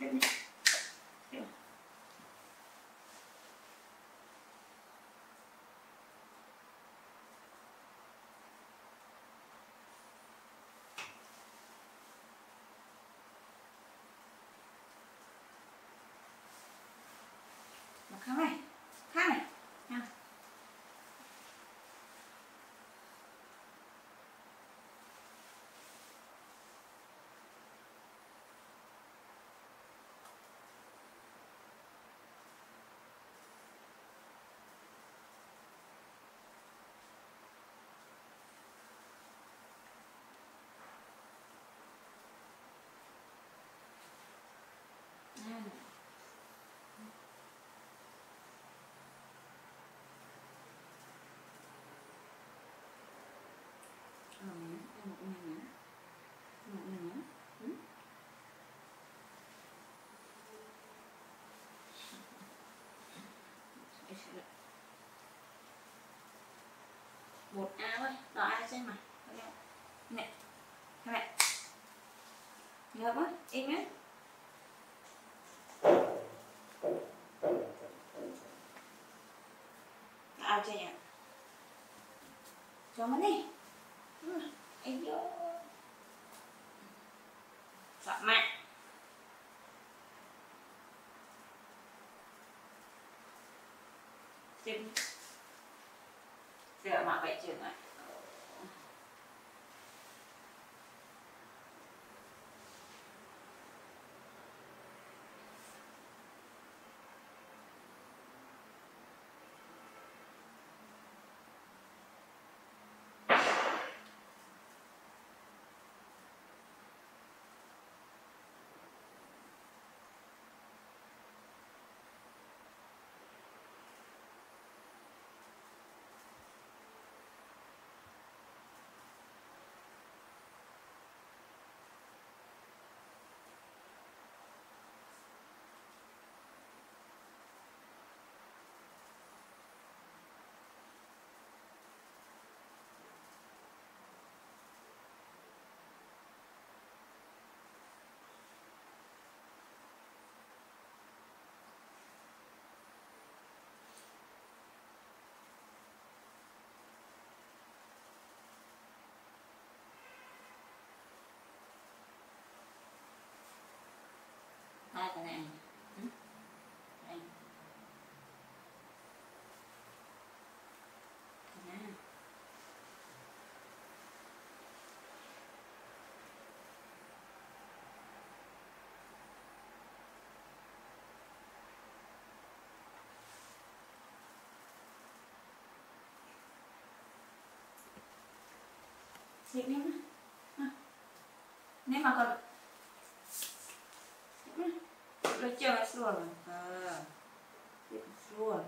xếp đi một A thôi, đỏ A trên mặt. Nè, các bạn. Nhớ quá, im nhé. Ao chưa nhỉ? Cho mất đi. anh vô. Sợ mạng 马背进来。Xịt đi mà. Nếu mà còn lo chưa xuống à tiếp xuống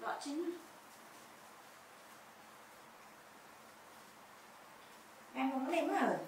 đó chính em muốn lên mà